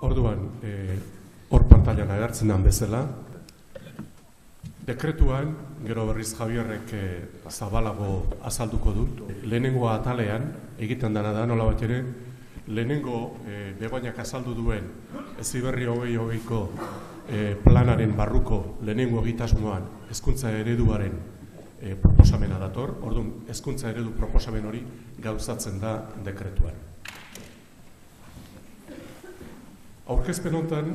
Orduan, e, hor pantailan agertzen den bezala, dekretuan, gero berriz Javierrek e, zabalago azalduko du, lehenengo atalean, egiten dena da, nola bat ere, lehenengo e, begoinak azaldu duen eziberri hogei hogeiko e, planaren barruko lehenengo egitasmoan hezkuntza ereduaren e, proposamena dator, orduan hezkuntza eredu proposamen hori gauzatzen da dekretuan. Aurkezpen honetan,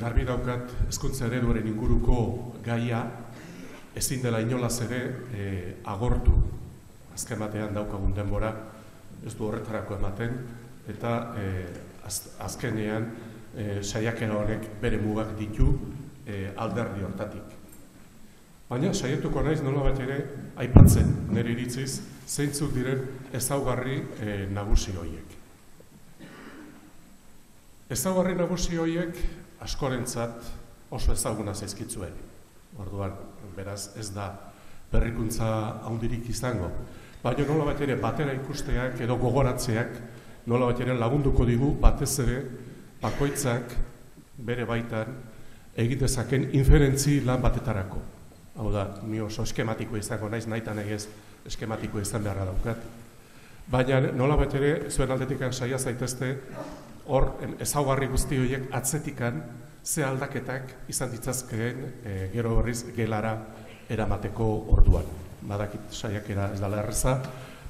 garbi daukat hezkuntza ereduaren inguruko gaia ezin dela inolaz ere e, agortu. Azken batean daukagun denbora, ez du horretarako ematen, eta e, azkenean e, saiakera honek bere mugak ditu e, alderdi hortatik. Baina saietuko naiz nola bat ere aipatzen nire iritziz zeintzuk diren ezaugarri e, nagusi horiek. Ezaugarri nagusi horiek askorentzat oso ezaguna zaizkitzuen. Orduan, beraz, ez da berrikuntza handirik izango. Baina nola bat ere batera ikusteak edo gogoratzeak nola bat ere lagunduko digu batez ere bakoitzak bere baitan egitezaken inferentzi lan batetarako. Hau da, ni oso eskematiko izango naiz, nahi egez eskematiko izan beharra daukat. Baina nola bat ere, zuen aldetik saia zaitezte, hor ezaugarri guzti horiek atzetikan ze aldaketak izan ditzazkeen e, gero berriz gelara eramateko orduan. Badakit saiakera ez dala erreza,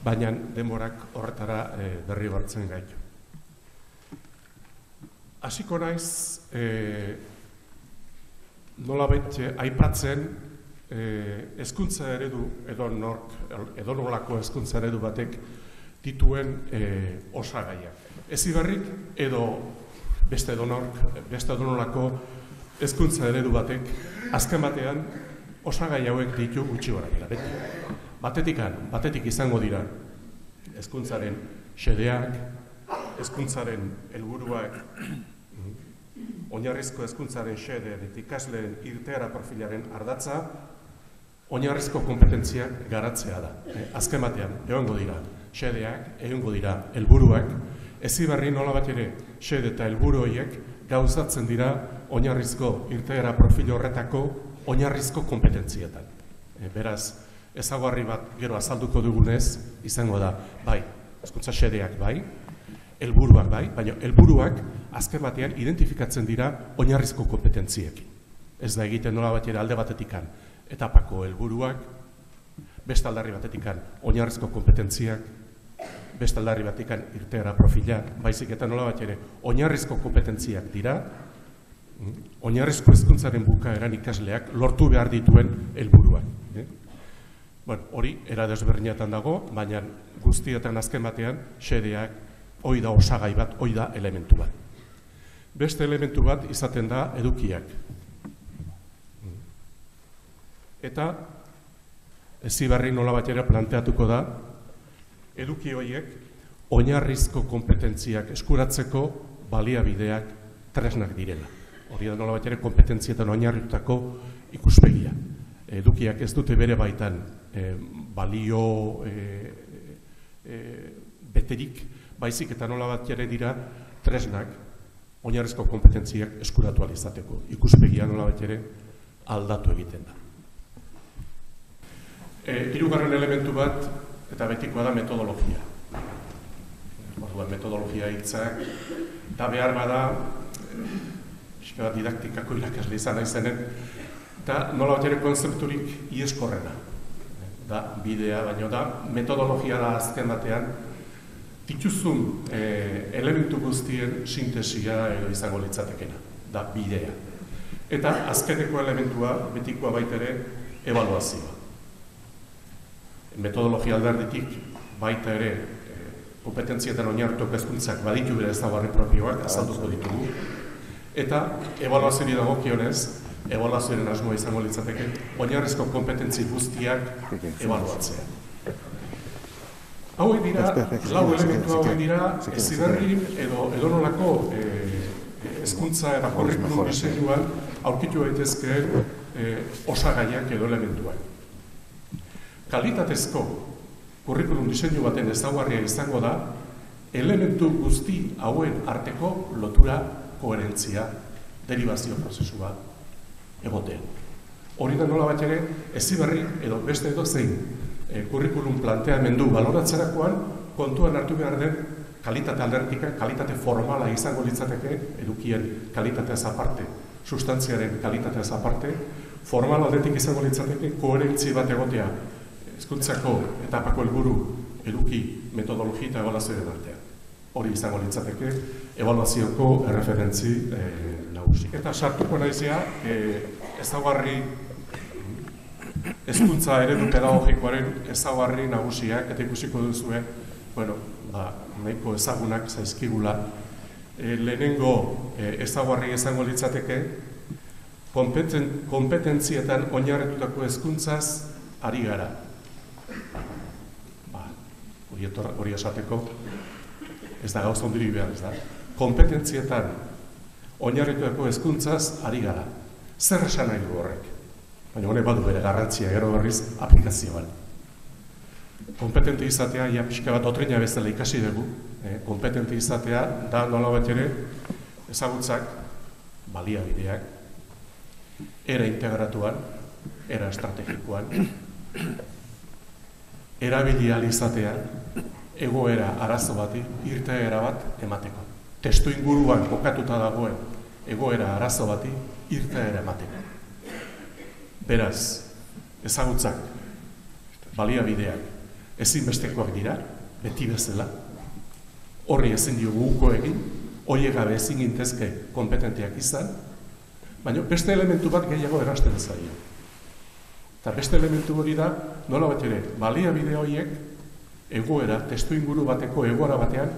baina denborak horretara e, berri bartzen gaitu. Hasiko naiz, e, nola betxe, aipatzen e, ezkuntza eredu, edo, nork, edo nolako ezkuntza eredu batek dituen e, osagaiak ez ibarrik edo beste donork, beste donolako ezkuntza eredu batek, azken batean osagai hauek ditu gutxi gora dira. Beti. Batetikan, batetik izango dira ezkuntzaren xedeak, ezkuntzaren helburuak, oinarrizko ezkuntzaren xede ikasleen irteara profilaren ardatza, oinarrizko kompetentziak garatzea da. Eh, azken batean, egongo dira xedeak, egongo dira helburuak, Ezibarri nola bat ere, xed eta helburu horiek gauzatzen dira oinarrizko irtegera profil horretako oinarrizko kompetentzietan. E, beraz, ezaguarri bat gero azalduko dugunez, izango da, bai, eskuntza xedeak bai, helburuak bai, baina helburuak azken batean identifikatzen dira oinarrizko kompetentziekin. Ez da egiten nola bat alde batetikan etapako helburuak, beste aldarri batetikan oinarrizko kompetentziak, beste aldarri batikan irteara profila, baizik eta nola bat ere, oinarrizko kompetentziak dira, mm, oinarrizko hezkuntzaren bukaeran ikasleak lortu behar dituen helburuak. Eh? Bueno, hori, era desberdinatan dago, baina guztietan azken batean, xedeak, hoi da osagai bat, hoi da elementu bat. Beste elementu bat izaten da edukiak. Mm. Eta, ezibarri nola bat ere planteatuko da, eduki horiek oinarrizko kompetentziak eskuratzeko baliabideak tresnak direla. Hori da nola bat ere kompetentzietan oinarritutako ikuspegia. Edukiak ez dute bere baitan e, balio e, e, beterik, baizik eta nola bat ere dira tresnak oinarrizko kompetentziak eskuratu alizateko. Ikuspegia nola bat ere aldatu egiten da. E, irugarren elementu bat, eta betikoa da metodologia. Orduan metodologia hitzak da behar bada pixka bat didaktikako irakasle izan naizenen eta nola bat ere konzepturik ieskorrena. Da bidea, baino da metodologia da azken batean dituzun e, elementu guztien sintesia edo izango litzatekena, da bidea. Eta azkeneko elementua, betikoa baitere, evaluazioa metodologia alderditik baita ere e, kompetentzietan oinartuak hezkuntzak baditu bere ezaugarri propioak azalduko ditugu eta ebaluazioari dagokionez ebaluazioaren asmoa izango litzateke oinarrizko kompetentzi guztiak ebaluatzea. Hau dira, lau elementu hau dira, eziberri edo edonolako e, hezkuntza eta korrikulum diseinuan aurkitu daitezke e, osagaiak edo elementuak kalitatezko kurrikulum diseinu baten ezaugarria izango da elementu guzti hauen arteko lotura koherentzia derivazio prozesua egotea. Hori da nola bat ere, berri edo beste edo zein e, kurrikulum planteamendu baloratzerakoan kontuan hartu behar den kalitate aldertika, kalitate formala izango litzateke, edukien kalitatea aparte, sustantziaren kalitatea aparte, formal aldetik izango litzateke koherentzi bat egotea hezkuntzako etapako helburu eduki metodologia eta ebaluazioen artean. Hori izango litzateke ebaluazioko erreferentzi e, nagusi. Eta sartuko naizea e, ezaugarri hezkuntza eredu pedagogikoaren ezaugarri nagusiak eta ikusiko duzue, bueno, ba, nahiko ezagunak zaizkigula. E, lehenengo e, ezaugarri izango litzateke kompeten, kompetentzietan oinarretutako hezkuntzaz ari gara hori hori esateko ez da gauza ondiri behar, ez da. Kompetentzietan oinarritueko hezkuntzaz ari gara. Zer esan nahi du horrek? Baina honek badu bere garrantzia gero berriz aplikazioan. Kompetente izatea, ja pixka bat otrina bezala ikasi dugu, eh? kompetente izatea da nola bat ere ezagutzak, baliabideak, era integratuan, era estrategikoan, erabili izatea egoera arazo bati irteera bat emateko. Testu inguruan kokatuta dagoen egoera arazo bati irteera emateko. Beraz, ezagutzak, baliabideak ezinbestekoak dira, beti bezala, horri ezin diogu uko egin, hori gabe ezin gintezke kompetenteak izan, baina beste elementu bat gehiago erasten zaio. Eta beste elementu hori da, nola bat ere, balia bide horiek egoera, testu inguru bateko egoera batean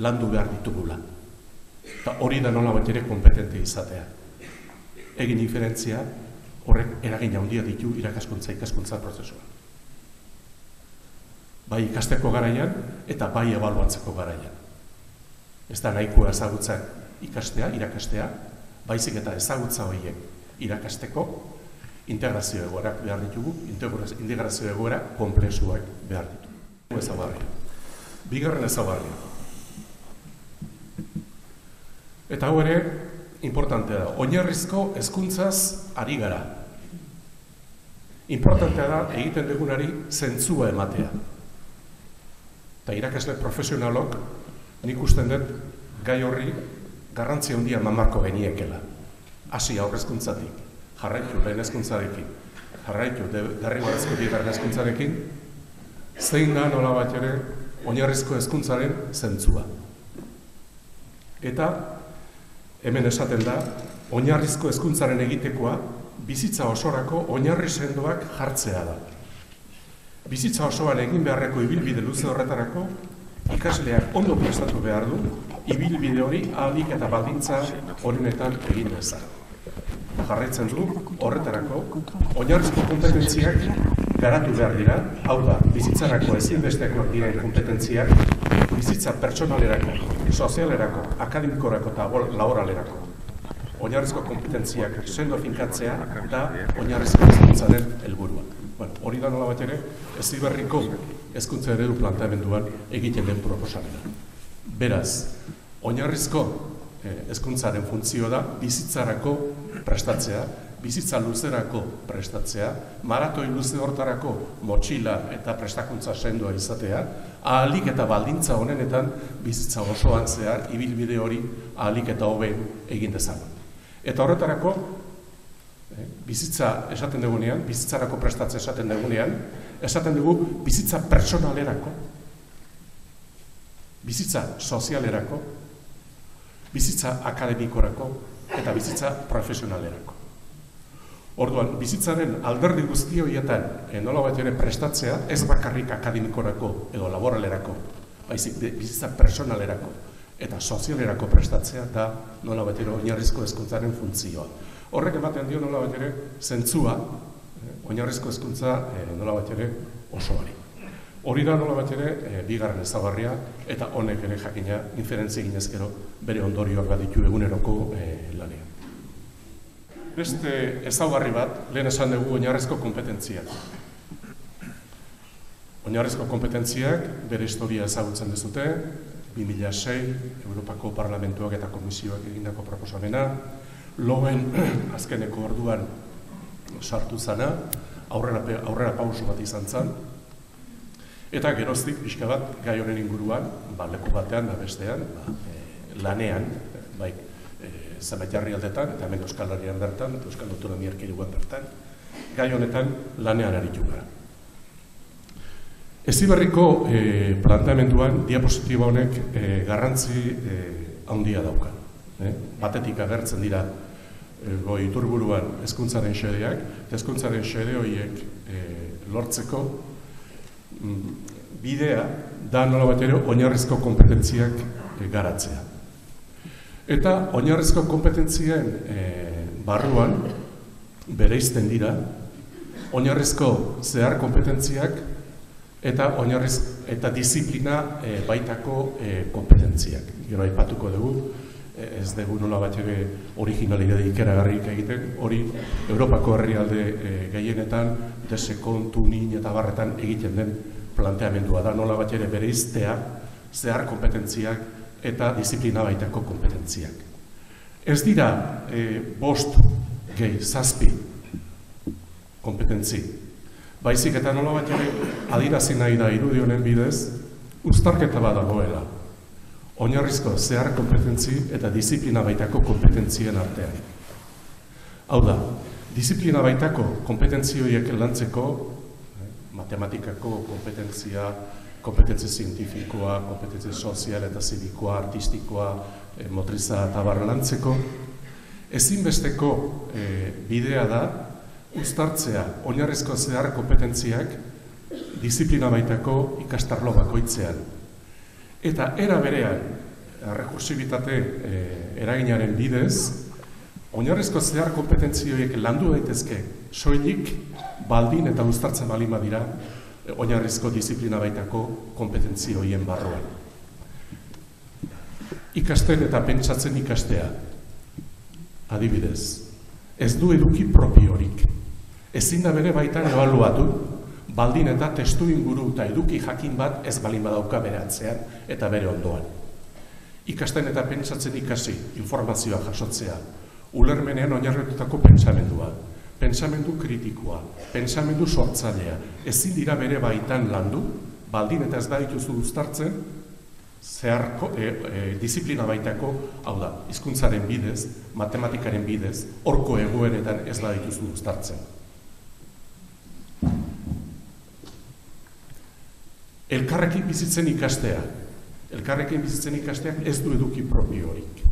landu behar ditugula. Eta hori da nola bat ere kompetente izatea. Egin diferentzia horrek eragin handia ditu irakaskuntza ikaskuntza prozesua. Bai ikasteko garaian eta bai ebaluatzeko garaian. Ez da nahikoa ezagutzak ikastea, irakastea, baizik eta ezagutza horiek irakasteko integrazio egoerak behar ditugu, integrazio egoera komplexuak behar ditugu. Ezagarria. Bigarren ezagarria. Eta hau ere, importantea da, oinarrizko hezkuntzaz ari gara. Importantea da, egiten dugunari zentzua ematea. Eta irakasle profesionalok, nik usten dut, gai horri, garrantzia handia mamarko geniekela. Hasi aurrezkuntzatik jarraitu lehen ezkuntzarekin, jarraitu derri barazko bigarren ezkuntzarekin, zein da nola bat ere oinarrizko ezkuntzaren zentzua. Eta hemen esaten da, oinarrizko hezkuntzaren egitekoa bizitza osorako oinarri sendoak jartzea da. Bizitza osoan egin beharreko ibilbide luze horretarako ikasleak ondo prestatu behar du, ibilbide hori ahalik eta baldintza horinetan egin dezak jarraitzen du horretarako oinarrizko kompetentziak garatu behar dira, hau da, bizitzarako ezinbestekoak diren kompetentziak, bizitza pertsonalerako, sozialerako, akademikorako eta laboralerako. Oinarrizko kompetentziak sendo finkatzea da oinarrizko ezkuntza den helburua. Bueno, hori da nola bat ere, ez ziberriko ezkuntza eredu planteamenduan egiten den proposamena. Beraz, oinarrizko hezkuntzaren funtzio da bizitzarako prestatzea, bizitza luzerako prestatzea, maratoi luze hortarako motxila eta prestakuntza sendoa izatea, ahalik eta baldintza honenetan bizitza osoan zehar ibilbide hori ahalik eta hobein egin dezagun. Eta horretarako, eh, bizitza esaten dugunean, bizitzarako prestatzea esaten dugunean, esaten dugu bizitza personalerako, bizitza sozialerako, bizitza akademikorako eta bizitza profesionalerako. Orduan, bizitzaren alderdi guzti horietan e, nola bat ere prestatzea, ez bakarrik akademikorako edo laboralerako, baizik bizitza personalerako eta sozialerako prestatzea da nola bat ere oinarrizko ezkuntzaren funtzioa. Horrek ematen dio nola bat ere zentzua, eh, oinarrizko ezkuntza e, nola bat ere osoari. Hori da nola bat ere, e, bigarren ezagarria, eta honek ere jakina, inferentzia ginez gero, bere ondorioak bat ditu eguneroko e, lanean. Beste ezaugarri bat, lehen esan dugu oinarrezko kompetentziak. Oinarrezko kompetentziak, bere historia ezagutzen dezute, 2006 Europako Parlamentuak eta Komisioak egindako proposamena, loen azkeneko orduan sartu zana, aurrera, aurrera pauso bat izan zen, eta geroztik pixka bat gai honen inguruan, ba, leku batean da bestean, ba, e, lanean, bai, e, zenbait aldetan, eta hemen Euskal Herrian bertan, eta Euskal Autonomia Erkiduan bertan, gai honetan lanean aritu gara. Ez berriko e, planteamenduan diapositiba honek e, garrantzi e, handia dauka. E, batetik agertzen dira e, goi iturburuan ezkuntzaren xedeak, eta ezkuntzaren xede horiek e, lortzeko bidea da nola bat ere oinarrizko kompetentziak e, garatzea. Eta oinarrizko kompetentzien e, barruan bere dira, oinarrizko zehar kompetentziak eta oinarriz eta disiplina e, baitako e, kompetentziak. Gero aipatuko dugu, ez dugu nola bat ere originalidade ikeragarrik egiten, hori Europako herrialde e, gehienetan, dese kontu, nin eta barretan egiten den planteamendua da, nola bat ere bere iztea, zehar kompetentziak eta disiplina baitako kompetentziak. Ez dira e, bost gehi, zazpi kompetentzi, Baizik eta nola bat ere adirazi nahi da irudi bidez, ustarketa bat dagoela. Oinarrizko zehar kompetentzi eta disiplina baitako kompetentzien artean. Hau da, disiplina baitako kompetentzi horiek lantzeko, eh, matematikako kompetentzia, kompetentzi zientifikoa, kompetentzi sozial eta zibikoa, artistikoa, eh, motriza eta barra lantzeko, ezinbesteko eh, bidea da uztartzea oinarrizko zehar kompetentziak disiplina baitako ikastarlo bakoitzean. Eta era berean, rekursibitate e, eraginaren bidez, oinarrizko zehar kompetentzioiek landu daitezke soilik baldin eta uztartzen balima dira oinarrizko disiplina baitako kompetentzioien barruan. Ikasten eta pentsatzen ikastea, adibidez, ez du eduki propiorik ezin da bere baitan ebaluatu, baldin eta testu inguru eta eduki jakin bat ez balin badauka bere atzean eta bere ondoan. Ikasten eta pentsatzen ikasi, informazioa jasotzea, ulermenean oinarretutako pentsamendua, pentsamendu kritikoa, pentsamendu sortzailea, ezin dira bere baitan landu, baldin eta ez da dituzu uztartzen, zeharko, e, e, disiplina baitako, hau da, hizkuntzaren bidez, matematikaren bidez, horko egoeretan ez da dituzu uztartzen. Elkarrekin bizitzen ikastea. Elkarrekin bizitzen ikasteak ez du eduki propiorik.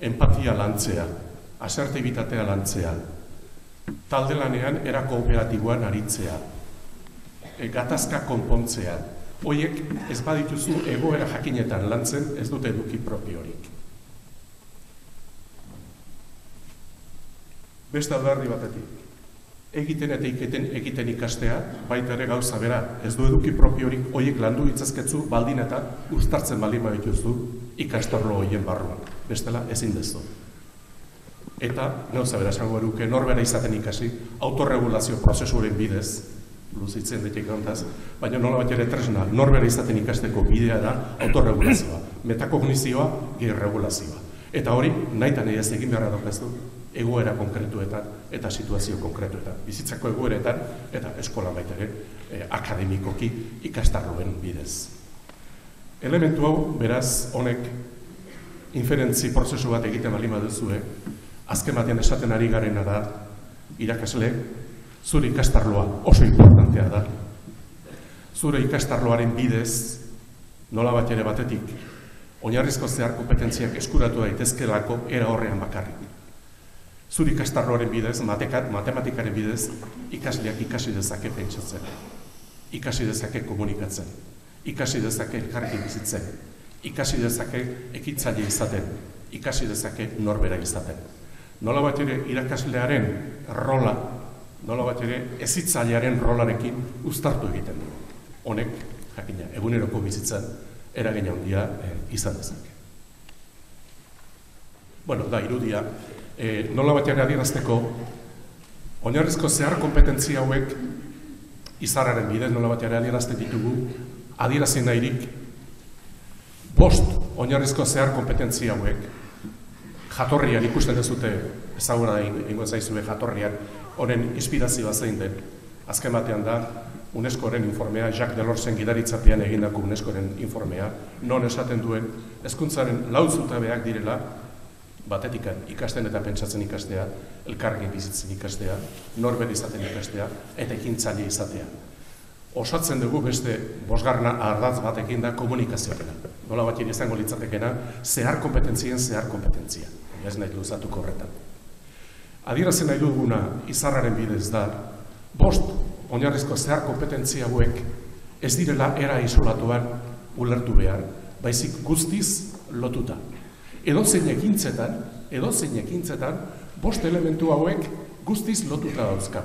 Empatia lantzea, asertibitatea lantzea, talde lanean era kooperatiboan aritzea, e, gatazka konpontzea, hoiek ez badituzu egoera jakinetan lantzen ez dute eduki propiorik. Beste aldarri batetik, egiten eta iketen egiten ikastea, baita ere gauza bera, ez du eduki propiorik hoiek landu itzazketzu baldin eta ustartzen baldin badituzu ikastorlo hoien barruan. Bestela ezin dezu. Eta, gauza bera, esango eruke, norbera izaten ikasi, autorregulazio prozesuaren bidez, luzitzen ditek gantaz, baina nola bat ere tresna, norbera izaten ikasteko bidea da autorregulazioa. Metakognizioa, regulazioa. Eta hori, nahi eta nahi ez egin beharra daukazu, egoera konkretuetan eta situazio konkretuetan. Bizitzako egoeretan eta eskola baita ere eh, akademikoki ikastarroen bidez. Elementu hau, beraz, honek inferentzi prozesu bat egiten bali baduzue, azken batean esaten ari garena da, irakasle, zure ikastarloa oso importantea da. Zure ikastarloaren bidez, nola bat ere batetik, oinarrizko zehar kompetentziak eskuratu daitezkelako era horrean bakarrik zuri ikastarroaren bidez, matekat, matematikaren bidez, ikasleak ikasi dezake pentsatzen, ikasi dezake komunikatzen, ikasi dezake elkarrekin bizitzen, ikasi dezake ekitzaile izaten, ikasi dezake norbera izaten. Nola bat ere irakaslearen rola, nola bat ere ezitzailearen rolarekin uztartu egiten du. Honek, jakina, eguneroko bizitzen, eragin handia eh, izan dezake. Bueno, da, irudia, e, nola bat adierazteko, oinarrizko zehar kompetentzia hauek izarraren bidez nola bat adierazten ditugu, adierazi nahirik bost oinarrizko zehar kompetentzia hauek, jatorrian ikusten dezute ezaguna ingo zaizue jatorrian, honen inspirazioa zein den. Azken batean da, UNESCOren informea, Jacques Delorsen gidaritzapean egindako UNESCOren informea, non esaten duen, hezkuntzaren lau zutabeak direla, batetik ikasten eta pentsatzen ikastea, elkargin bizitzen ikastea, norbet izaten ikastea, eta ekintzaile izatea. Osatzen dugu beste bosgarna ardatz batekin da komunikazioa. Nola bat izango litzatekena, zehar kompetentzien zehar kompetentzia. Ez nahi luzatuko horretan. Adierazten nahi duguna izarraren bidez da, bost oinarrizko zehar kompetentzia hauek ez direla era isolatuan ulertu behar, baizik guztiz lotuta. Edo zein ekintzetan, edo zein ekintzetan, bost elementu hauek guztiz lotuta dauzka.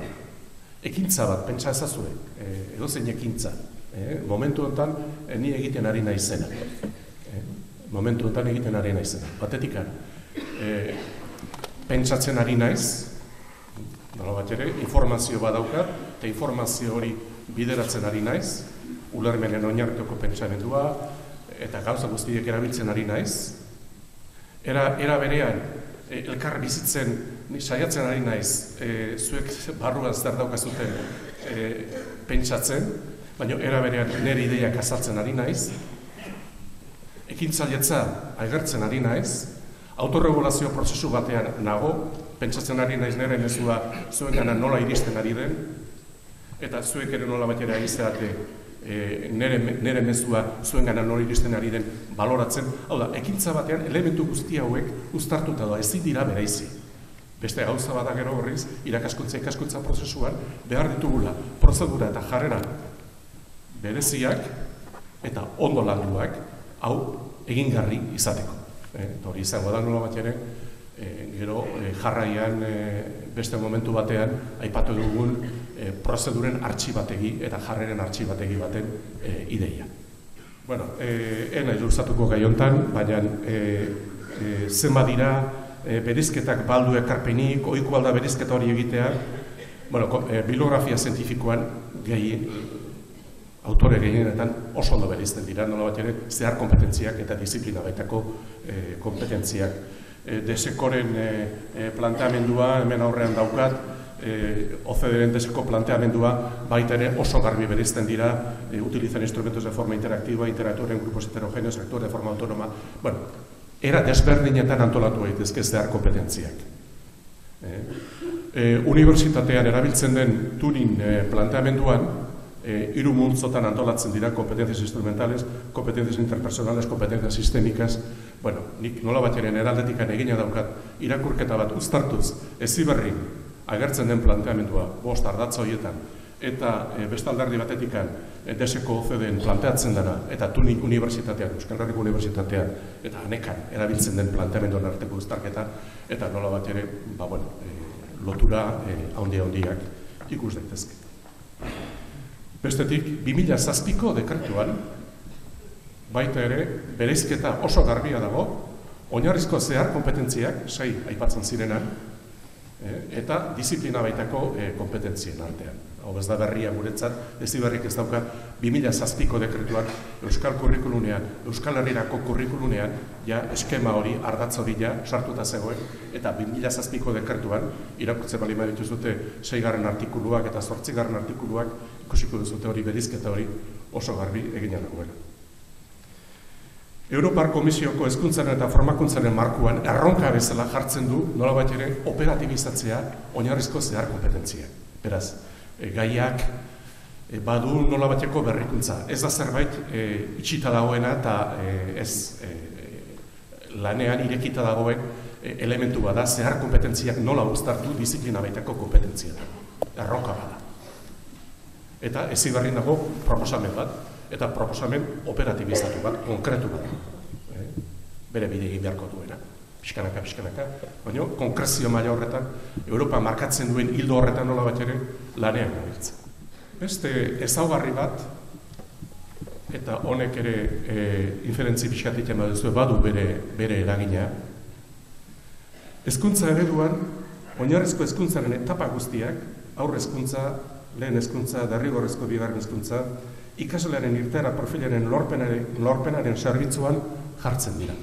Ekintza bat, pentsa ezazue, eh, edo zein ekintza. E, momentu honetan, e, ni egiten ari naizena. E, momentu honetan egiten ari naizena. Batetikan, e, pentsatzen ari naiz, nola bat ere, informazio badaukat, eta informazio hori bideratzen ari naiz, ulermenen oinartuko pentsamendua, eta gauza guztiek erabiltzen ari naiz, era, era berean, e, elkar bizitzen, saiatzen ari naiz, e, zuek barruan zer daukazuten e, pentsatzen, baina era berean nire ideiak azaltzen ari naiz, ekintzailetza agertzen ari naiz, autorregulazio prozesu batean nago, pentsatzen ari naiz nire mezua zuen nola iristen ari den, eta zuek ere nola batera izatea e, nire, nire mezua zuen gana nola iristen ari den baloratzen. Hau da, ekintza batean elementu guzti hauek uztartuta da, ezin dira beraizi. Beste gauza bada gero horriz, irakaskuntza ikaskuntza prozesuan, behar ditugula prozedura eta jarrera bereziak eta ondo landuak hau egingarri izateko. E, hori izango da nola bat ere, e, gero e, jarraian e, beste momentu batean aipatu dugun e, prozeduren artxibategi eta jarreren artxibategi baten e, ideia. Bueno, e, ena ilustatuko gai hontan, baina e, e, zenba dira e, berizketak baldu ekarpenik, oiko alda berizketa hori egitea, bueno, e, bilografia zientifikoan gehi autore gehienetan oso ondo berizten dira, nola bat ere, zehar kompetentziak eta disiplina baitako e, kompetentziak e, desekoren e, planteamendua, hemen aurrean daukat, e, OCDE-en deseko planteamendua baita ere oso garbi berizten dira, e, utilizan instrumentos de forma interaktiba, interactúan en grupos heterogéneos, actúan de forma autónoma. Bueno, era desberdinetan antolatu daitezke zehar kompetentziak. E, e, Unibertsitatean erabiltzen den Turing e, planteamenduan, e, hiru multzotan antolatzen dira kompetenzias instrumentales, kompetenzias interpersonales, kompetenzias sistemikaz. Bueno, nik nola bat eren eraldetikan egina daukat irakurketa bat uztartuz eziberri agertzen den planteamendua bost ardatza horietan eta e, beste alderdi batetikan e, deseko OCDen planteatzen dena eta tunik unibertsitatean, Euskal Herriko unibertsitatean eta anekan erabiltzen den planteamenduan arteko uztarketa eta nola bat ere, ba, bueno, e, lotura e, handia-handiak ikus daitezke. Bestetik, 2000 zazpiko dekretuan, baita ere, bereizketa oso garbia dago, oinarrizko zehar kompetentziak, sei aipatzen zirenan, eh, eta disiplina baitako e, kompetentzien artean. Hau ez da berria guretzat, ez berrik ez dauka 2000 zazpiko dekretuak Euskal Kurrikulunean, Euskal Herrirako Kurrikulunean, ja eskema hori, ardatz hori ja, sartuta zegoen, eta 2000 zazpiko dekretuan, irakurtze bali maitu zute, seigarren artikuluak eta zortzigarren artikuluak, ikusiko duzute hori berizketa hori oso garbi egina dagoela. Europar Komisioko hezkuntzaren eta formakuntzaren markuan erronka bezala jartzen du nola bat ere operatibizatzea oinarrizko zehar kompetentzia. Beraz, e, gaiak e, badu nola bateko berrikuntza. Ez da zerbait e, itxita dagoena eta e, ez e, lanean irekita dagoen e, elementu bada zehar kompetentziak nola uztartu disiplina baitako kompetentzia da. Erronka bada. Eta ez dago proposamen bat, eta proposamen operatibizatu bat, konkretu bat. Eh? Bere bide egin beharko duena. Piskanaka, piskanaka. Baina, konkrezio maila horretan, Europa markatzen duen hildo horretan nola bat ere, lanean gabiltzen. Beste ezaugarri bat, eta honek ere e, inferentzi pixkatik emaduzu badu bere, bere eragina, Hezkuntza ereduan, oinarrizko hezkuntzaren etapa guztiak, aurre hezkuntza, lehen hezkuntza, derrigorrezko bigarren hezkuntza, ikaslearen irtera profilaren lorpenaren, lorpenaren zerbitzuan jartzen dira.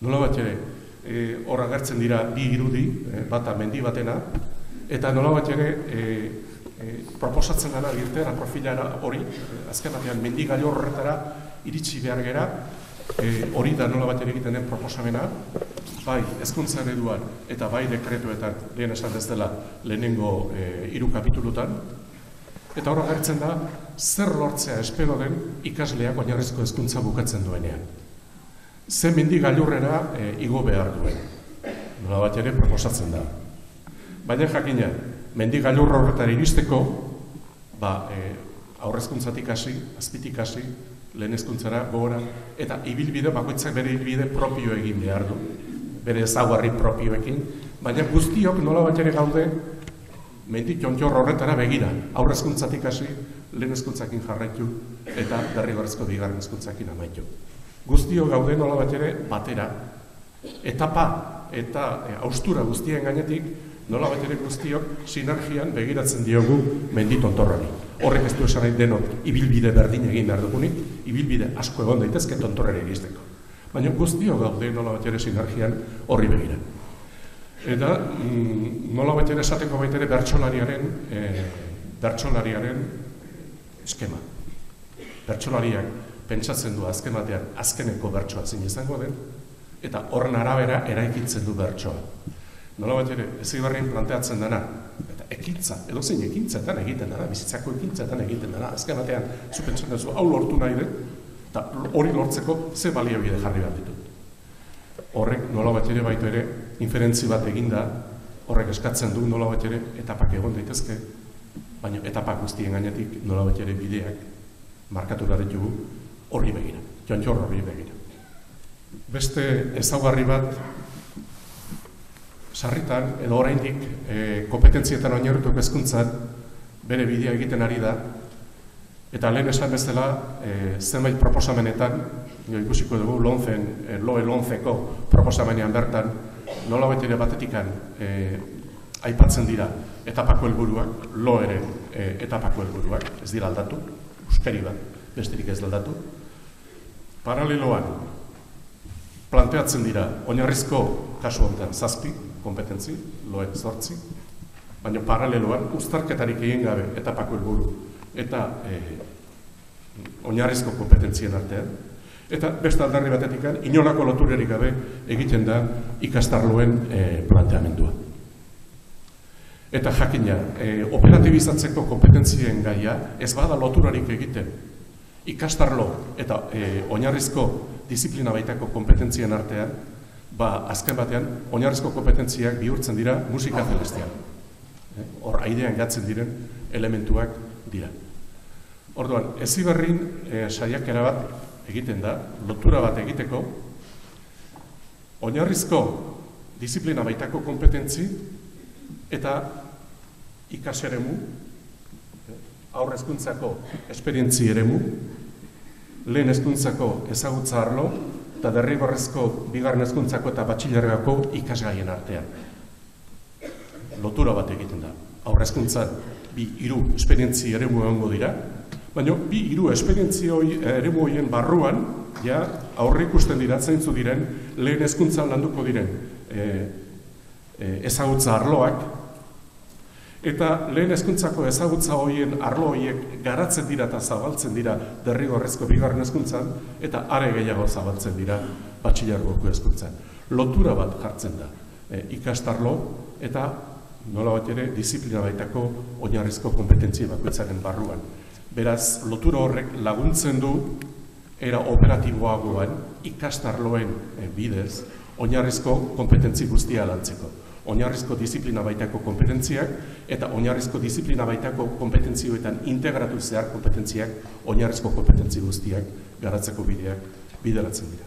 Nola bat ere, e, hor agertzen dira bi irudi, e, bata mendi batena, eta nola bat ere, e, e, proposatzen dena irtera profilara hori, azken batean mendi gailo horretara iritsi behar gera, e, hori da nola bat egiten den proposamena, bai ezkuntza ereduan eta bai dekretuetan lehen esan ez dela lehenengo e, hiru kapitulutan, eta hor agertzen da, zer lortzea espero den ikasleak oinarrizko hezkuntza bukatzen duenean. Ze mendi gailurrera e, igo behar duen. Nola bat ere proposatzen da. Baina jakina, mendi gailur horretara iristeko, ba, e, aurrezkuntzatik hasi, azpitik hasi, lehen ezkuntzara, gogora, eta ibilbide, bakoitzak bere ibilbide propio egin behar du. Bere ezaguarri propioekin, baina guztiok nola bat ere gaude, mendi jontior horretara begira, aurrezkuntzatik hasi, lehen ezkuntzakin jarraitu, eta derrigorezko bigarren ezkuntzakin amaitu. Guztio gaude nola bat ere batera, etapa eta e, austura guztien gainetik, nola bat ere guztiok sinergian begiratzen diogu mendi tontorrari. Horrek ez du esan denok ibilbide berdin egin behar dugunik, ibilbide asko egon daitezke tontorrari egizteko. Baina guztio gaude nola bat ere sinergian horri begira. Eta mm, nola bat ere esateko baitere bertsolariaren, e, bertsolariaren eskema. Bertsolariak pentsatzen du azken batean azkeneko bertsoa zin izango den, eta horren arabera eraikitzen du bertsoa. Nola bat ere, ez planteatzen dena, eta ekintza, edo zein ekintzetan egiten dena, bizitzako ekintzetan egiten dena, azken batean, zu pentsatzen duzu, hau lortu nahi dut, eta hori lortzeko ze baliabide jarri bat ditut. Horrek nola bat ere baitu ere, inferentzi bat eginda, horrek eskatzen du nola bat ere, etapak egon daitezke, baina etapak guztien gainetik nola bat ere bideak markatu behar ditugu, horri begira, jontxor horri begira. Beste ezaugarri bat, sarritan, edo oraindik e, kompetentzietan oinarrituk ezkuntzat, bere bidea egiten ari da, eta lehen esan bezala, e, zenbait proposamenetan, ikusiko dugu, lonzen, e, loe lonzeko proposamenean bertan, nola ere batetikan e, aipatzen dira etapako helburuak, lo ere e, etapako helburuak, ez dira aldatu, uskari bat, besterik ez aldatu, Paraleloan, planteatzen dira, oinarrizko kasu honetan zazpi, kompetentzi, loek zortzi, baina paraleloan, ustarketarik egin gabe, etapako helburu eta e, oinarrizko kompetentzien artean, eta beste aldarri batetik, inolako loturerik gabe egiten da ikastarloen e, planteamendua. Eta jakina, e, operatibizatzeko kompetentzien gaia ez bada loturarik egiten ikastarlo eta e, oinarrizko disiplina baitako kompetentzien artean, ba, azken batean, oinarrizko kompetentziak bihurtzen dira musika celestial. E, hor, aidean gatzen diren elementuak dira. Orduan, ez iberrin e, saiakera bat egiten da, lotura bat egiteko, oinarrizko disiplina baitako kompetentzi eta ikaseremu, aurrezkuntzako esperientzi eremu, lehen hezkuntzako ezagutza arlo eta derrigorrezko bigarren hezkuntzako eta batxilergako ikasgaien artean. Lotura bat egiten da. Aurrezkuntzan bi hiru esperientzi eremu egongo dira, baina bi hiru esperientzi hori eremu horien barruan ja aurre ikusten dira zeintzu diren lehen hezkuntzan landuko diren e, e, ezagutza arloak Eta lehen hezkuntzako ezagutza hoien arlo horiek garatzen dira eta zabaltzen dira derrigorrezko bigarren hezkuntzan eta are gehiago zabaltzen dira batxilargoko hezkuntzan. Lotura bat jartzen da e, ikastarlo eta nola bat ere disiplina baitako oinarrizko kompetentzia bakoitzaren barruan. Beraz, lotura horrek laguntzen du era operatiboagoan ikastarloen e, bidez oinarrizko kompetentzi guztia lantzeko oinarrizko disiplina baitako kompetentziak eta oinarrizko disiplina baitako kompetentzioetan integratu zehar kompetentziak oinarrizko kompetentzi guztiak garatzeko bideak bideratzen dira.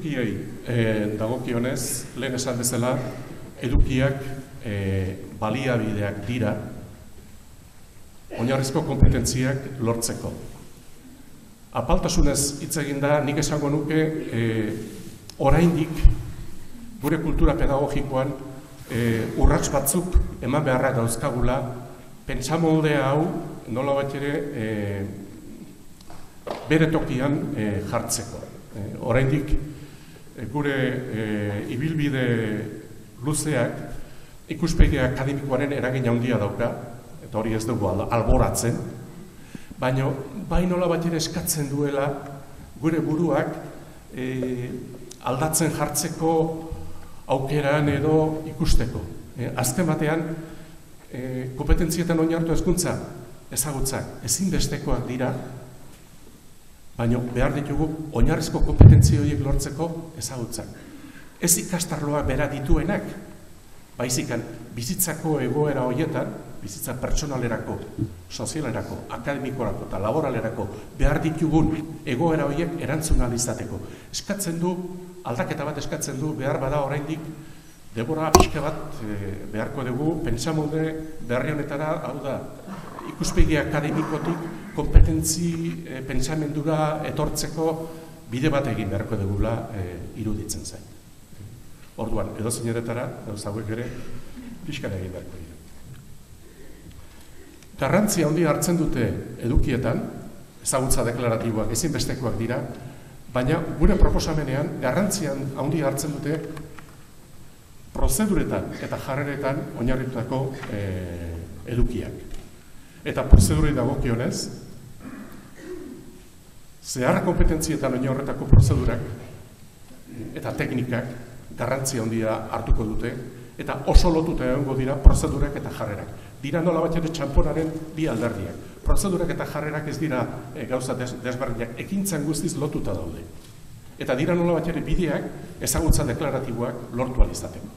Edukiei e, dagokionez, lehen esan bezala, edukiak e, baliabideak dira oinarrizko kompetentziak lortzeko. Apaltasunez hitz egin da, nik esango nuke e, oraindik gure kultura pedagogikoan e, urrats batzuk eman beharra dauzkagula pentsamolde hau nola bat ere e, bere tokian e, jartzeko. E, oraindik gure e, ibilbide luzeak ikuspegi akademikoaren eragin handia dauka, eta hori ez dugu alboratzen, baina bai nola bat ere eskatzen duela gure buruak e, aldatzen jartzeko aukeran edo ikusteko. E, azken batean, e, kompetentzietan oinartu ezkuntza ezagutzak ezinbestekoak dira, baina behar ditugu oinarrizko kompetentzia horiek lortzeko ezagutzak. Ez ikastarloa bera dituenak, baizikan bizitzako egoera horietan, bizitza pertsonalerako, sozialerako, akademikorako eta laboralerako behar ditugun egoera horiek erantzun izateko. Eskatzen du, aldaketa bat eskatzen du, behar bada oraindik Debora pixka bat e, beharko dugu, pentsamude berri honetara, hau da, ikuspegi akademikotik kompetentzi e, pentsamendura etortzeko bide bat egin beharko dugula e, iruditzen zain. Orduan, edo zineretara, edo zauek ere, pixka egin beharko. Garrantzia handi hartzen dute edukietan, ezagutza deklaratiboak ezinbestekoak dira, baina gure proposamenean garrantzian handi hartzen dute prozeduretan eta jarreretan oinarritutako e, edukiak. Eta prozedurei dagokionez, zehar kompetentzietan oinarretako prozedurak eta teknikak garrantzia handia hartuko dute eta oso lotuta egongo dira prozedurak eta jarrerak. Dira nola bat ere txamponaren bi alderdiak. Prozedurak eta jarrerak ez dira e, gauza des, desberdinak, ekintzan guztiz lotuta daude. Eta dira nola bat ere bideak ezagutza deklaratiboak lortu alizateko.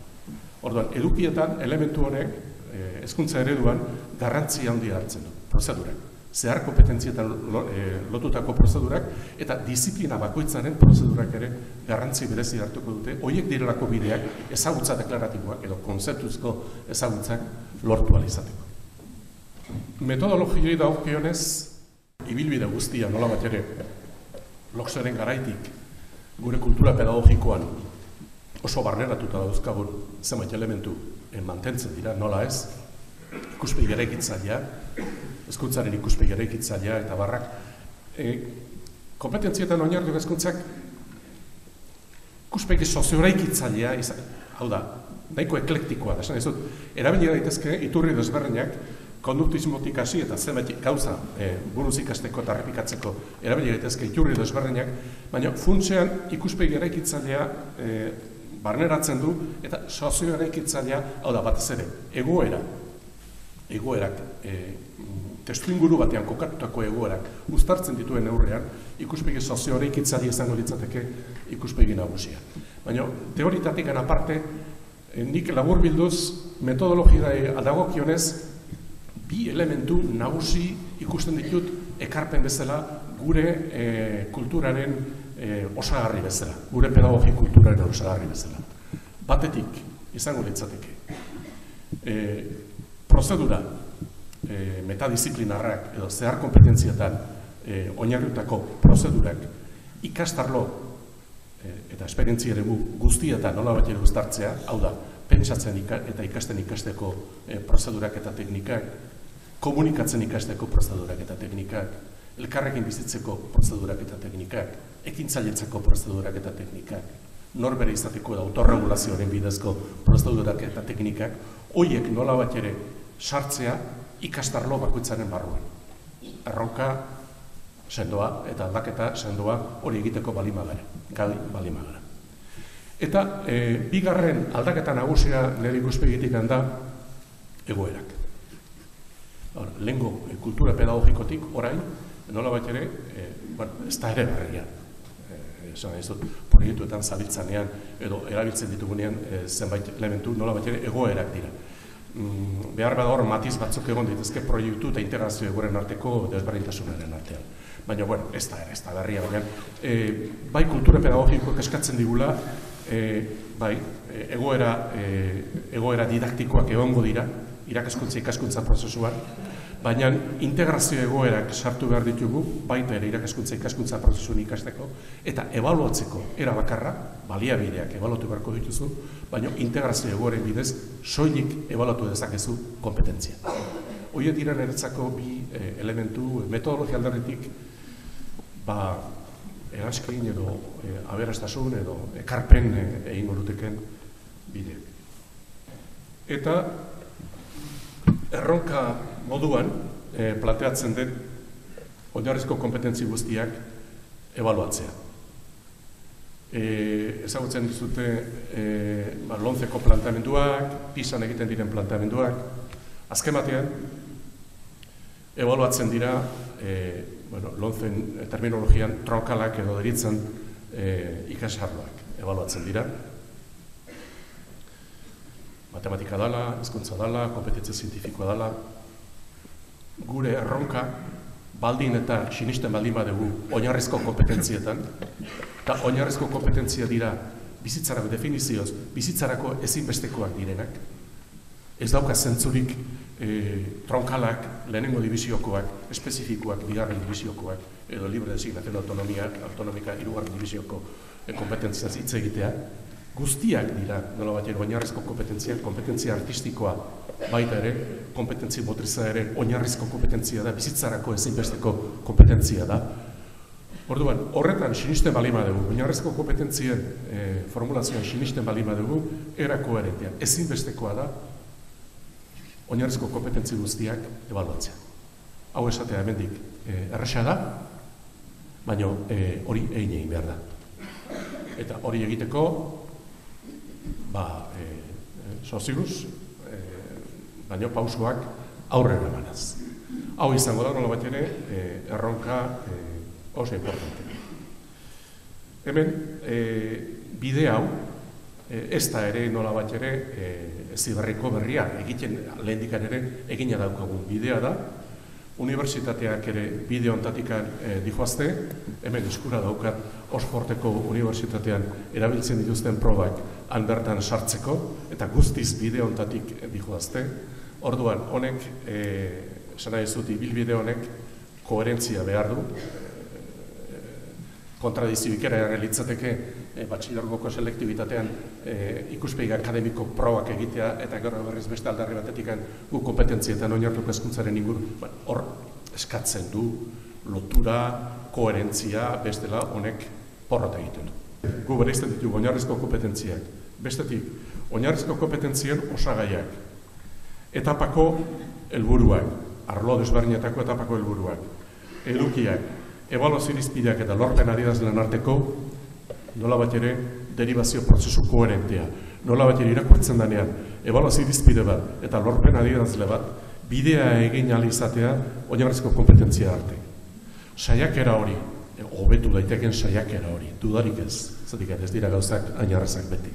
Orduan, edukietan elementu honek, eh, hezkuntza ereduan, garrantzia handia hartzen du, prozedurak. Zehar kompetentzietan eh, lotutako prozedurak, eta disiplina bakoitzaren prozedurak ere garrantzi berezi hartuko dute, hoiek direlako bideak ezagutza deklaratiboak edo konzeptuzko ezagutzak lortu alizateko. Metodologioi daukionez, ibilbide guztia nola bat ere, loksoren garaitik, gure kultura pedagogikoan oso barneratuta dauzkagun zenbait elementu mantentzen dira, nola ez, ikuspegi eraikitzailea, ezkuntzaren ikuspegi eraikitzailea eta barrak. E, kompetentzietan oinartu ezkuntzak ikuspegi sozio eraikitzailea, hau da, nahiko eklektikoa da, esan ez dut, erabili daitezke iturri desberdinak konduktismotik hasi eta zenbait gauza e, buruz ikasteko eta repikatzeko erabili daitezke iturri desberdinak, baina funtsean ikuspegi eraikitzailea e, barneratzen du eta sozio eraikitzailea, hau da batez ere, egoera, egoerak, e, testu inguru batean kokatutako egoerak uztartzen dituen neurrean, ikuspegi sozio eraikitzailea izango litzateke ikuspegi nagusia. Baina teoritatik aparte, e, nik labur bilduz metodologia adagokionez bi elementu nagusi ikusten ditut ekarpen bezala gure e, kulturaren e, osagarri bezala, gure pedagogi kulturaren osagarri bezala. Batetik, izango litzateke, e, prozedura e, metadisciplinarrak edo zehar kompetentzietan e, oinarriutako prozedurak ikastarlo e, eta esperientzia ere guztietan nola bat guztartzea, hau da, pentsatzen eta ikasten ikasteko e, prozedurak eta teknikak, komunikatzen ikasteko prozedurak eta teknikak, elkarrekin bizitzeko prozedurak eta teknikak, ekintzailetzako prozedurak eta teknikak, norbere izateko da autorregulazioaren bidezko prozedurak eta teknikak, hoiek nola bat ere sartzea ikastarlo bakoitzaren barruan. Erronka sendoa eta aldaketa sendoa hori egiteko balimagara, gali balimagara. Eta e, bigarren aldaketa nagusia nire ikuspegitik da egoerak. Lengo e, kultura pedagogikotik orain, nola bat ere, e, bueno, ez da ere barria, esan ez dut, proiektuetan zabiltzanean edo erabiltzen ditugunean e, zenbait elementu nola bat ere egoerak dira. Mm, behar bada hor matiz batzuk egon dituzke proiektu eta integrazio egoren arteko desberdintasunaren artean. Baina, bueno, ez da, ez da berria, baina, e, bai kultura pedagogikoak eskatzen digula, e, bai, egoera, e, egoera didaktikoak egongo dira, irakaskuntza ikaskuntza prozesuan, baina integrazio egoerak sartu behar ditugu, baita ere irakaskuntza ikaskuntza prozesuan ikasteko, eta ebaluatzeko era bakarra, baliabideak ebaluatu beharko dituzu, baina integrazio egoeren bidez, soilik ebaluatu dezakezu kompetentzia. Hoi dira niretzako bi eh, elementu, metodologia aldarritik, ba, eraskin edo e, aberastasun edo ekarpen e, egin goruteken bide. Eta erronka moduan e, planteatzen den oinarrizko kompetentzi guztiak ebaluatzea. E, ezagutzen dizute e, ba, lonzeko plantamenduak, pisan egiten diren plantamenduak, azken batean, ebaluatzen dira e, bueno, lonzen terminologian tronkalak edo deritzen e, ikasarloak ebaluatzen dira. Matematika dala, hizkuntza dala, kompetentzia zientifikoa dala. Gure erronka baldin eta sinisten baldin badugu oinarrizko kompetentzietan, eta oinarrizko kompetentzia dira bizitzarako definizioz, bizitzarako ezinbestekoak direnak. Ez dauka zentzurik e, tronkalak, lehenengo divisiokoak, espezifikoak, bigarren divisiokoak, edo libre designatzen autonomiak, autonomika irugarren divizioko e, kompetentzia hitz egitea, guztiak dira, nola bat oinarrizko kompetentzia, kompetentzia artistikoa baita ere, kompetentzia motriza ere, oinarrizko kompetentzia da, bizitzarako ezinbesteko kompetentzia da. Orduan, horretan sinisten balima dugu, oinarrizko kompetentzien e, formulazioan sinisten balima dugu, era koherentean, ezinbestekoa da, oinarrizko kompetentzi guztiak ebaluatzea. Hau esatea hemendik e, erresa da, baina e, hori egin egin behar da. Eta hori egiteko, ba, e, soziruz, e, baina pausuak aurrera emanaz. Hau izango da, nola bat ere, e, erronka e, oso importante. Hemen, e, bide hau, e, ez da ere nola bat ere, e, zibarriko berria, egiten lehendikan ere egina daukagun bidea da, Unibertsitateak ere bide ontatikan e, dihoazte, hemen eskura daukat Osporteko Unibertsitatean erabiltzen dituzten probak hanbertan sartzeko, eta guztiz bide ontatik dihoazte. Orduan, honek, e, sana ez dut, bilbide honek, koherentzia behar du, e, kontradizio ikera litzateke e, batxilergoko selektibitatean e, ikuspegi akademiko probak egitea eta gero berriz beste aldarri batetik gu kompetentzietan oinartuko hezkuntzaren ingur ba, hor eskatzen du lotura, koherentzia bestela honek porrota egiten du. Gu bereizten ditu oinarrizko kompetentziak. Bestetik, oinarrizko kompetentzien osagaiak. Etapako helburuak, arlo desberdinetako etapako helburuak. Edukiak, ebaluazio irizpideak eta lorpen adidazlen arteko nola bat ere derivazio prozesu koherentea, nola bat ere irakurtzen danean, ebaluazio irizpide bat eta lorpen adierazle bat, bidea egin izatea oinarrizko kompetentzia arte. Saiakera hori, hobetu daiteken saiakera hori, dudarik ez, zatik ez dira gauzak ainarrezak beti.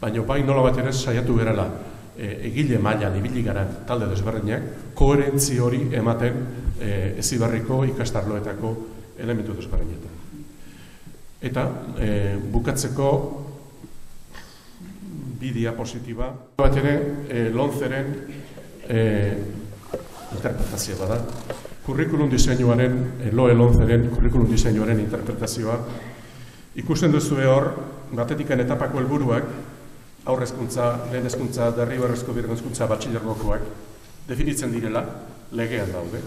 Baina bai nola bat ere saiatu gerala e, egile maila ibili gara talde desberdinak, koherentzi hori ematen e, ezibarriko ikastarloetako elementu desberdinetan. Eta e, bukatzeko bidea positiba. Bat ere, e, lonzeren e, interpretazioa bada. Kurrikulum diseinuaren, e, loe lonzeren kurrikulum diseinuaren interpretazioa. Ikusten duzu hor, batetikan etapako helburuak, aurrezkuntza, lehen ezkuntza, derri barrezko birgenzkuntza batxilergokoak, definitzen direla, legean daude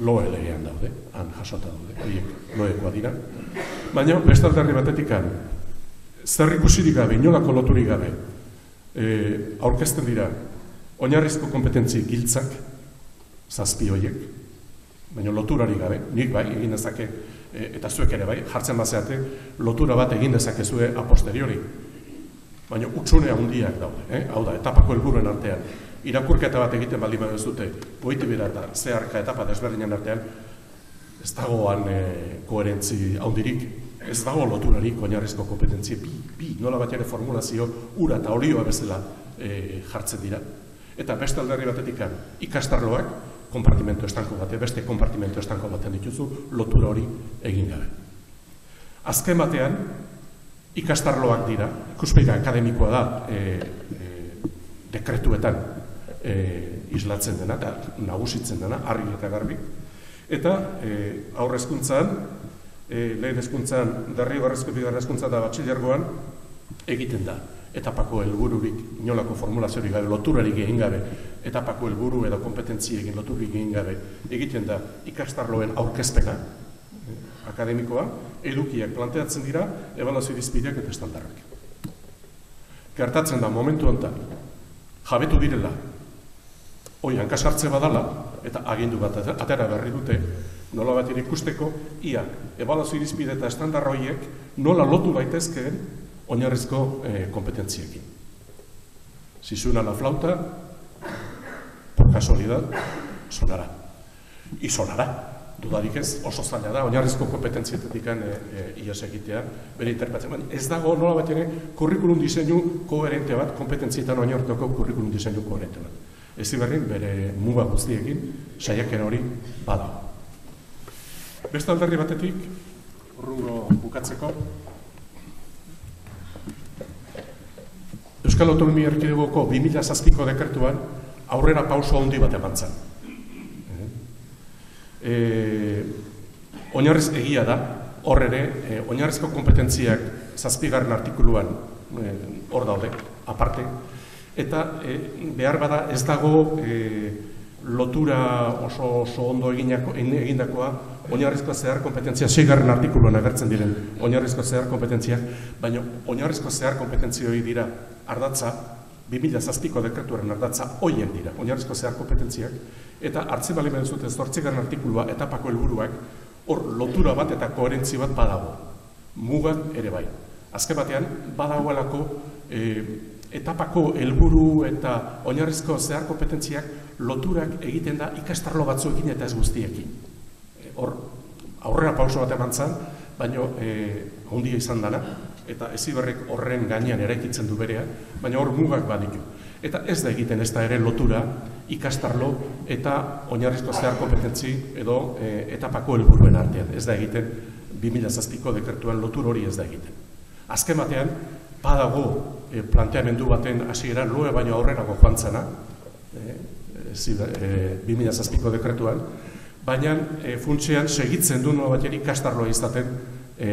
loe legean daude, han jasota daude, horiek loekoa dira. Baina, bestaldarri batetik han, zer ikusirik gabe, inolako loturik gabe, e, aurkezten dira, oinarrizko kompetentzi giltzak, zazpi horiek, baina loturari gabe, nik bai, egin dezake, e, eta zuek ere bai, jartzen bazeate, lotura bat egin dezakezue a posteriori. Baina utxune handiak daude, eh? hau da, etapako helburuen artean, irakurketa bat egiten baldin badu dute, goiti bera eta zeharka etapa desberdinen artean, ez dagoan e, koherentzi handirik, ez dago loturarik oinarrizko kompetentzie bi, bi nola bat ere formulazio ura eta olioa bezala e, jartzen dira. Eta beste alderri batetik ikastarloak, kompartimento estanko bate, beste kompartimento estanko batean dituzu, lotura hori egin gabe. Azken batean, ikastarloak dira, ikuspega akademikoa da e, e, dekretuetan e, islatzen dena, eta nagusitzen dena, harri eta garbi. Eta e, aurrezkuntzan, e, lehen ezkuntzan, darri barrezko bigarra da batxilergoan, egiten da. Etapako helbururik inolako formulaziorik gabe, loturarik egin gabe, etapako helburu edo kompetentzi egin loturik egin gabe, egiten da ikastarloen aurkezpena, akademikoa, edukiak planteatzen dira, ebaluazio irizpideak eta estandarrak. Gertatzen da momentu honetan, jabetu direla, hoi hankasartze badala, eta agindu bat atera berri dute, nola bat ikusteko, ia, ebaluazio irizpide eta estandarra horiek nola lotu baitezkeen oinarrizko eh, kompetentziekin. Si suena la flauta, por casualidad, sonará. Y sonará. Dudarik ez, oso zaila da, oinarrizko kompetentzietatik e, e, iaz egitea, bere interpretzen. Ez dago nola bat ere, kurrikulum diseinu koherente bat, kompetentzietan oinartuko kurrikulum diseinu koherente bat. Ez berrin, bere muga guztiekin, saiakera hori bada. Beste alderri batetik, urrungo bukatzeko, Euskal Autonomia Erkidegoko 2006ko dekretuan aurrera pauso handi bat eman zen. E, oinarriz egia da, hor ere, e, oinarrizko kompetentziak zazpigarren artikuluan e, hor daude, aparte, eta e, behar bada ez dago e, lotura oso, oso ondo eginako, egindakoa oinarrizko zehar kompetentzia seigarren artikuluan agertzen diren oinarrizko zehar kompetentziak, baina oinarrizko zehar kompetentzioi dira ardatza, 2000 dekretuaren ardatza hoien dira, oinarrizko zehar kompetentziak, eta hartzen bali behar zuten zortzigarren artikulua etapako helburuak, hor lotura bat eta koherentzi bat badago. Mugan ere bai. Azken batean, badagoelako e, etapako helburu eta oinarrizko zehar kompetentziak loturak egiten da ikastarlo batzuekin eta ez guztiekin. Hor, aurrera pauso bat eman zan, baina e, ondia izan dana, eta eziberrek horren gainean eraikitzen du berea, baina hor mugak baditu. Eta ez da egiten ez da ere lotura ikastarlo eta oinarrizko zehar kompetentzi edo e, etapako helburuen artean. Ez da egiten 2000 dekretuan lotur hori ez da egiten. Azken batean, badago e, planteamendu baten hasiera loe baino aurrerago joan zana, e, e, 2000 dekretuan, baina e, funtsean segitzen du nola bateri ikastarloa izaten e,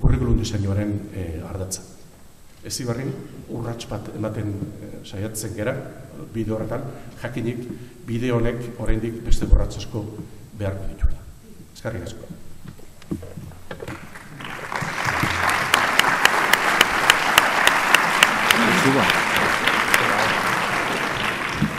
kurrikulum diseinuaren e, ardatza. Ez ibarri, urrats bat ematen e, saiatzen gera, bide horretan, jakinik, bide honek oraindik beste urrats asko beharko ditu. Ezkarri asko.